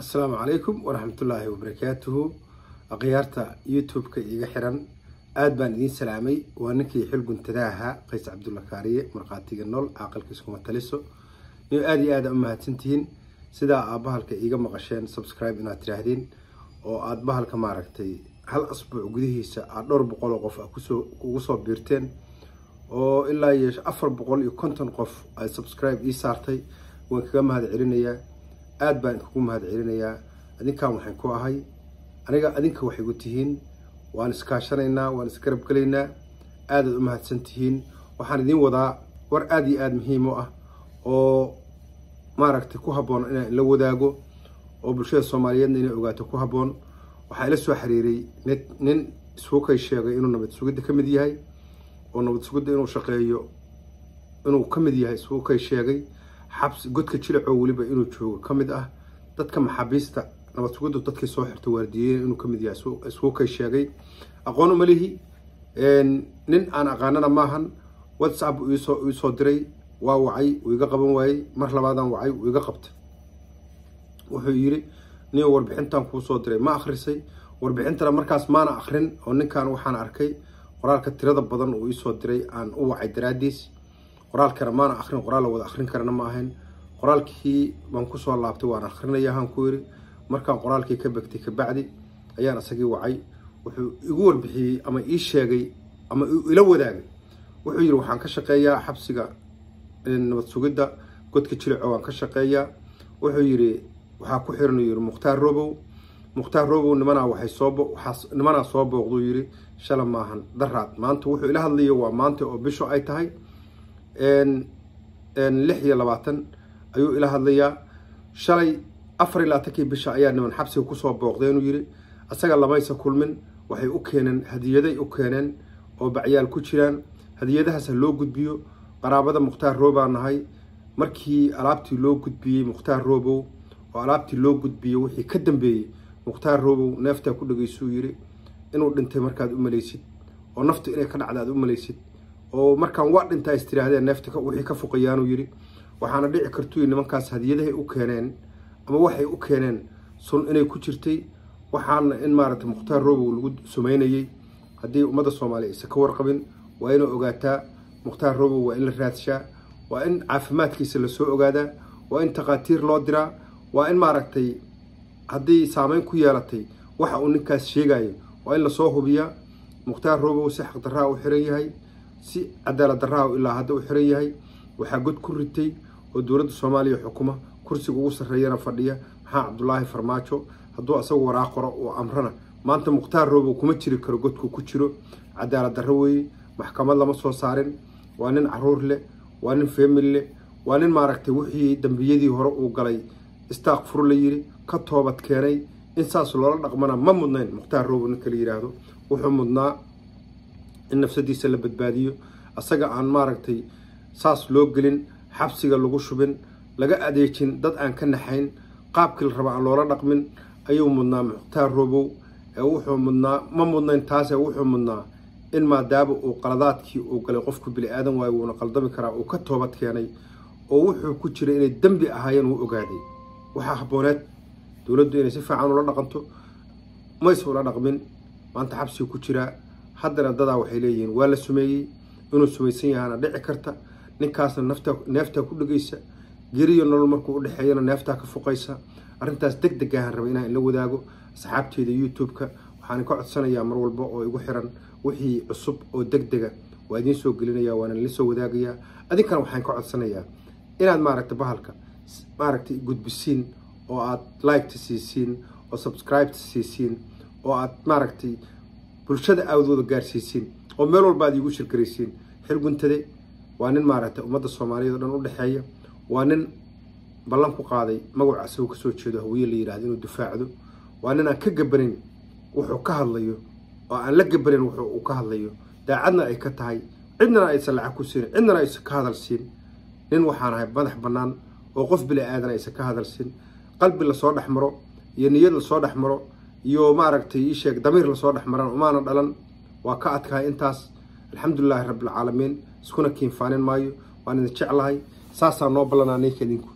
asalaamu calaykum waraxmatullaahi wabarakaatuhu akhyaarta youtube-ka iga xiran aada baan idiin salaamay. Waa ninkii xil guntada ahaa qays cabdulla kaariye markhaatiga nool caaqalkiiskuma taliso. Niyo aada iyo aada u mahadsantihiin? Sidaa aad bahalka iiga maqasheen subscribe inaad tiraahdeen oo aada bahalka maaragtay hal asbuuc gudihiisa aada dhowr boqol oo qof ku soo ugu soo biirteen oo ilaa iyo afar boqol iyo konton qof ay subscribe ii saartay. Waan kaga mahad celinayaa aada baan kugu mahad celinayaa adinkan waxaan ku ahay. Aniga adinka waxay gu tihiin. Waan iskaashanaynaa waan isgarab gelaynaa aadaad u mahadsan tihiin waxaan idiin wadaa war aada iyo aada muhiim u ah oo maaragtay ku habboon inaan la wadaago oo bulshada soomaaliyeedna inay ogaato ku habboon. Waxaa ila soo xiriiray nin nin isukay sheegay inuu nabad sugidda ka mid yahay oo nabad sugidda inuu shaqeeyo inuu ka mid yahay isukay sheegay xabsi godka jilacoo weliba inuu joogo ka mid ah dadka maxaabiista nabad sugiddu dadkii soo xirta waardiyeyen inuu ka mid yahay isukay sheegay. Aqoon uma lihi nin aan aqaanana maahan whatsapp iisoo iisoo diray waa wacay uu iga qaban waayey mar labaadaan wacay uu iga qabtay. Wuxuu yidhi niyo warbixintan kuu soo diray ma akhrisay. Warbixintana markaas maana akhrin oo ninkan waxaan arkay qoraalka tirada badan uu iisoo diray aan u wacay daraadiis qoraalkana maana akhrin qoraal la wada akhrin karana ma ahayn. Qoraalkii baan ku soo laabtay waan akhrinaya haan ku yidhi markaan qoraalkii ka begtay kabacdi ayaan isagii wacay. Wuxuu igu warbixiyey ama ii sheegay ama ila wadaagay. Wuxuu yidhi waxaan ka shaqeeyaa xabsiga nabad sugidda godka jilico waan ka shaqeeyaa. Wuxuu yidhi waxaa ku xiran yidhi mukhtaar robow mukhtaar robow nimanaa waxay soo waxaa nimanaa soo booqduu yidhi shala maahan daraad. Maanta wuxuu ila hadlaya waa maanta oo bisho ay tahay lix iyo labaatan ayuu ila hadlayaa. Shalay afar iyo labaatankii bisha ayaa niman xabsiga ku soo booqdeenuu yidhi asaga lamaysa kulmin waxay u keeneen hadiyaday u keeneen oo bacyaal ku jiraan. Hadiyadahaas ha loo gudbiyo. Qaraabada mukhtaar roobaa nahay. Markii alaabtii loo gudbiyey mukhtaar roobow oo alaabtii loo gudbiyey wixii ka dambeeyey mukhtaar roobow neeftaa ku dhegaysuu yidhi inuu dhintay markaad u malaysid oo nafta inay ka dhacda aad u malaysid oo markaan waa dhintaa is tiraahdeen neefta wixii ka fuqayaanuu yidhi waxaana dhici kartuu nimankaas hadiyadahay u keeneen ama waxay u keeneen sun inay ku jirtay waxaana in maaragtay mukhtaar roobow lagu sumaynayey haddii ummadda soomaaliya aysan ka warqabin waa inuu ogaataa mukhtaar roobow waa in la raadshaa waa in caafimaadkiisa la soo ogaadaa waa in takhaatiir loo diraa waa in maaragtay haddii saameyn ku yeelatay waxa uu ninkaas sheegayo waa in la soo hubiyaa. Mukhtaar roobow si xaqdarraa u xiran yahay si cadaalad darraa ilaa hadda u xiran yahay waxaa god ku ritay oo dowladda soomaaliya xukuma kursiga ugu sarreeyana fadhiya maxaa cabdulaahi farmaajo. Hadduu asagu waraaq qoro uu amrana maanta mukhtaar roobow kuma jiri karo godku ku jiro. Cadaalad darro weeye maxkamad lama soo saarin. Waa nin carruur leh waa nin famil leh waa nin maaragtay wixii dambiyadii hore uu galay. Istaakfur la yidhi ka toobad keenay. In saas loola dhaqmana ma mudnayn mukhtaar roobow ninka la yidhaahdo wuxuu mudnaa in nafsadiisa la badbaadiyo asaga aan maaragtay saas loo gelin xabsiga lagu shubin laga adeejin dad aan ka naxayn qaabkii la raba aan loola dhaqmin ayuu mudnaa mukhtaar roobow ee wuxuu mudnaa ma mudnayn taase wuxuu mudnaa in maadaama uu qaladaadkii uu galay qofku bini aadan waayo wuuna qaldami karaa uu ka toobad keenay oo wuxuu ku jiray inay dembi ahaayeen wuu ogaaday. Waxaa habbooneed dowladdu inay si fiican ula dhaqanto mayse ula dhaqmin maanta xabsiga ku jiraa haddana dadaa waxay leeyihiin waa la sumeeyey inuu sumaysan yahaana dhici karta ninkaasna nafta neeftaa ku dhegaysa geriyo nolol markuu u dhexeeyana neeftaa ka fuqaysa. Arrintaas deg deg ahaan raba inaan ila wadaago asxaabteeda youtube-ka waxaan ka codsanayaa mar walba oo igu xiran wixii cusub oo deg dega waa idiin soo gelinaya waana la soo wadaagayaa. Adinkana waxaan ka codsanayaa inaad maaragtay bahalka maaragtay gudbisiin oo aad liketa siisiin oo subscribeta siisiin oo aad maaragtay bulshada aawdooda gaarsiisiin oo meel walba aad iigu shirgaraysiin xil guntade waa nin maaragtay ummadda soomaaliyeed o dhan u dhexeeya. Waa nin ballan ku qaaday magaca asagoo ka soo jeedo hawiye la yidhahdo inuu difaacdo. Waa nin aan ka gabanin wuxuu ka hadlayo oo aan la gabanin wuxuu uu ka hadlayo. Daacadna ay ka tahay cidnana aysan lacag ku siin cidnana aysan ka hadal siin. Nin waxaan ahay madax bannaan oo qof bili aadan aysan ka hadal siin. Qalbi la soo dhex maro iyo niyad la soo dhex maro iyo maaragtay ii sheeg damiir la soo dhex maran umaana dhalan. Waa ka adkahay intaas. Alxamdulilaahi rabbilcaalamiin iskuna kiinfaanin maayo. Waan idin jeclahay. Saasaa noo ballanaa ninka idinku